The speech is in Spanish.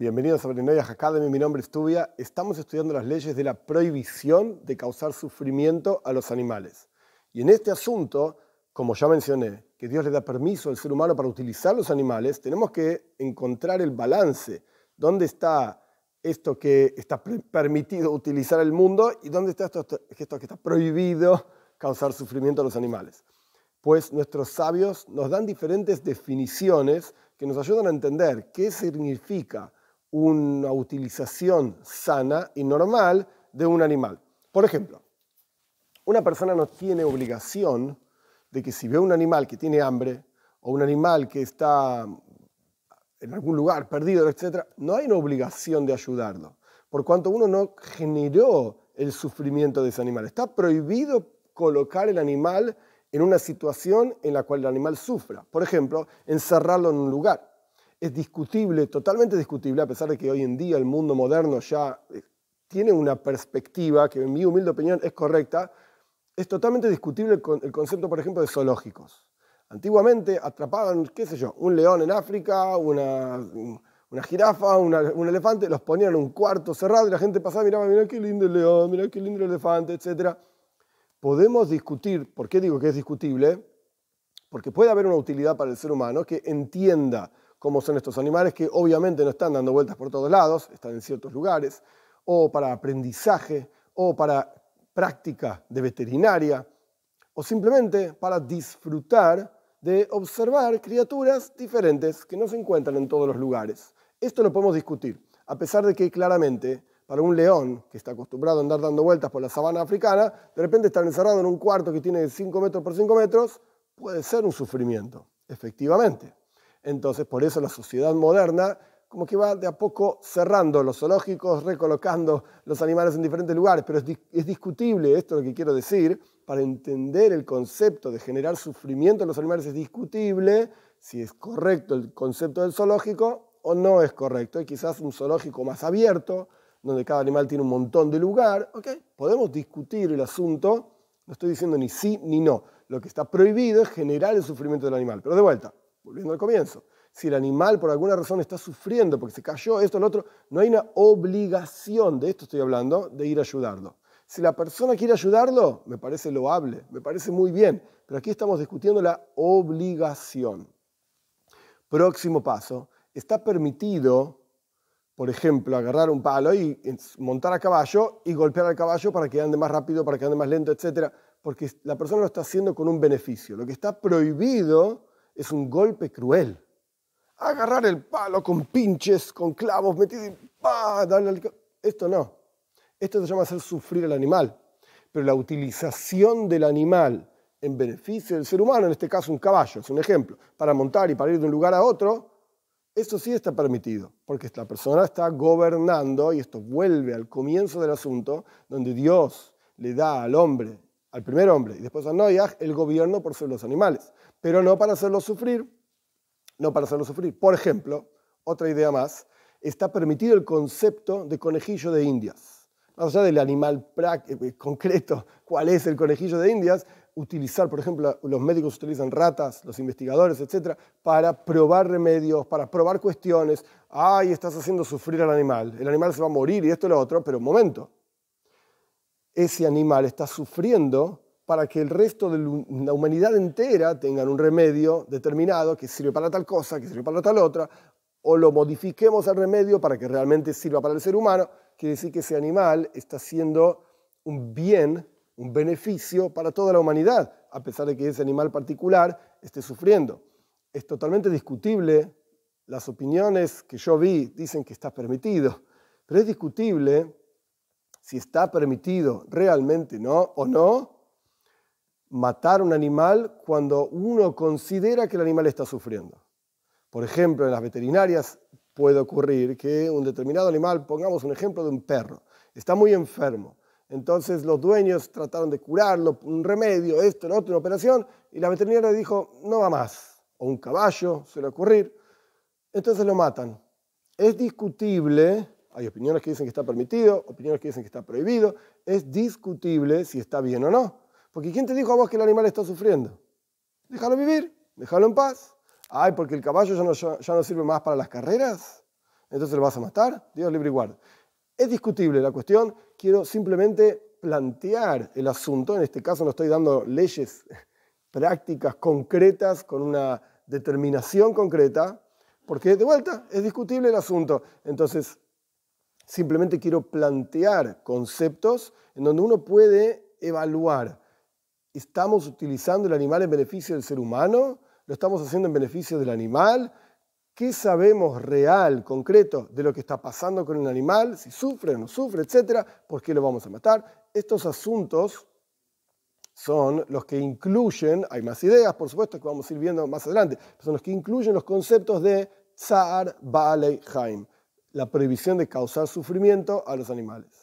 Bienvenidos a Brenoyah Academy, mi nombre es Tubia. Estamos estudiando las leyes de la prohibición de causar sufrimiento a los animales. Y en este asunto, como ya mencioné, que Dios le da permiso al ser humano para utilizar los animales, tenemos que encontrar el balance. ¿Dónde está esto que está permitido utilizar el mundo y dónde está esto que está prohibido causar sufrimiento a los animales? Pues nuestros sabios nos dan diferentes definiciones que nos ayudan a entender qué significa una utilización sana y normal de un animal. Por ejemplo, una persona no tiene obligación de que si ve un animal que tiene hambre o un animal que está en algún lugar perdido, etc., no hay una obligación de ayudarlo, por cuanto uno no generó el sufrimiento de ese animal. Está prohibido colocar el animal en una situación en la cual el animal sufra. Por ejemplo, encerrarlo en un lugar es discutible, totalmente discutible, a pesar de que hoy en día el mundo moderno ya eh, tiene una perspectiva que en mi humilde opinión es correcta, es totalmente discutible el concepto, por ejemplo, de zoológicos. Antiguamente atrapaban, qué sé yo, un león en África, una, una jirafa, un elefante, los ponían en un cuarto cerrado y la gente pasaba miraba, mira qué lindo el león, mira qué lindo el elefante, etc. Podemos discutir, ¿por qué digo que es discutible? Porque puede haber una utilidad para el ser humano que entienda cómo son estos animales que obviamente no están dando vueltas por todos lados, están en ciertos lugares, o para aprendizaje, o para práctica de veterinaria, o simplemente para disfrutar de observar criaturas diferentes que no se encuentran en todos los lugares. Esto lo podemos discutir, a pesar de que claramente para un león que está acostumbrado a andar dando vueltas por la sabana africana, de repente estar encerrado en un cuarto que tiene 5 metros por 5 metros puede ser un sufrimiento, efectivamente. Entonces, por eso la sociedad moderna como que va de a poco cerrando los zoológicos, recolocando los animales en diferentes lugares, pero es, discutible, esto es lo que quiero decir, para entender el concepto de generar sufrimiento en los animales es discutible si es correcto el concepto del zoológico o no es correcto. Hay quizás un zoológico más abierto, donde cada animal tiene un montón de lugar. Podemos discutir el asunto, no estoy diciendo ni sí ni no. Lo que está prohibido es generar el sufrimiento del animal. Pero de vuelta, volviendo al comienzo, si el animal por alguna razón está sufriendo porque se cayó esto, lo otro, no hay una obligación, de esto estoy hablando, de ir a ayudarlo. Si la persona quiere ayudarlo, me parece loable, me parece muy bien, pero aquí estamos discutiendo la obligación. Próximo paso, está permitido, por ejemplo, agarrar un palo y montar a caballo y golpear al caballo para que ande más rápido, para que ande más lento, etc. Porque la persona lo está haciendo con un beneficio. Lo que está prohibido es un golpe cruel. Agarrar el palo con pinches, con clavos metidos y ¡pah! darle. Esto no. Esto se llama hacer sufrir al animal. Pero la utilización del animal en beneficio del ser humano, en este caso un caballo, es un ejemplo, para montar y para ir de un lugar a otro, eso sí está permitido, porque la persona está gobernando, y esto vuelve al comienzo del asunto, donde Dios le da al hombre, al primer hombre, y después a Noyaj, el gobierno por sobre los animales pero no para hacerlo sufrir, no para hacerlo sufrir. Por ejemplo, otra idea más, está permitido el concepto de conejillo de indias. Más allá del animal eh, concreto, cuál es el conejillo de indias, utilizar, por ejemplo, los médicos utilizan ratas, los investigadores, etcétera, para probar remedios, para probar cuestiones. Ay, estás haciendo sufrir al animal, el animal se va a morir y esto y lo otro, pero un momento. Ese animal está sufriendo para que el resto de la humanidad entera tengan un remedio determinado que sirve para tal cosa, que sirve para tal otra, o lo modifiquemos al remedio para que realmente sirva para el ser humano, quiere decir que ese animal está siendo un bien, un beneficio para toda la humanidad, a pesar de que ese animal particular esté sufriendo. Es totalmente discutible, las opiniones que yo vi dicen que está permitido, pero es discutible si está permitido realmente no o no, matar un animal cuando uno considera que el animal está sufriendo. Por ejemplo, en las veterinarias puede ocurrir que un determinado animal, pongamos un ejemplo de un perro, está muy enfermo. Entonces los dueños trataron de curarlo, un remedio, esto, lo otro, una operación, y la veterinaria dijo, no va más. O un caballo, suele ocurrir. Entonces lo matan. Es discutible, hay opiniones que dicen que está permitido, opiniones que dicen que está prohibido, es discutible si está bien o no. Porque ¿quién te dijo a vos que el animal está sufriendo? Déjalo vivir, déjalo en paz. Ay, porque el caballo ya no, ya no sirve más para las carreras. entonces lo vas a matar, Dios libre y guarda. Es discutible la cuestión, quiero simplemente plantear el asunto, en este caso no estoy dando leyes prácticas concretas con una determinación concreta, porque de vuelta es discutible el asunto. Entonces, simplemente quiero plantear conceptos en donde uno puede evaluar, ¿estamos utilizando el animal en beneficio del ser humano? ¿Lo estamos haciendo en beneficio del animal? ¿Qué sabemos real, concreto, de lo que está pasando con el animal? Si sufre o no sufre, etcétera. ¿Por qué lo vamos a matar? Estos asuntos son los que incluyen, hay más ideas, por supuesto, que vamos a ir viendo más adelante, son los que incluyen los conceptos de Tsar Balei Haim, la prohibición de causar sufrimiento a los animales.